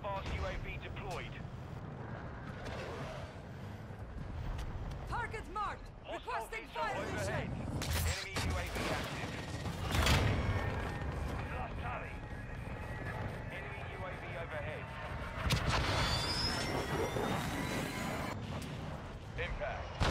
advanced UAV deployed. Target marked! Requesting fire overhead. Enemy UAV active. Enemy UAV overhead. Impact.